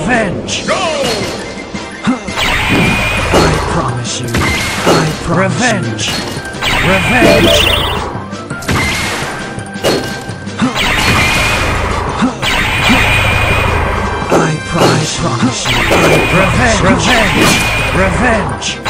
Revenge! Go! I promise you. I promise Revenge! You. Revenge! I promise, promise you. Revenge! Revenge! Revenge!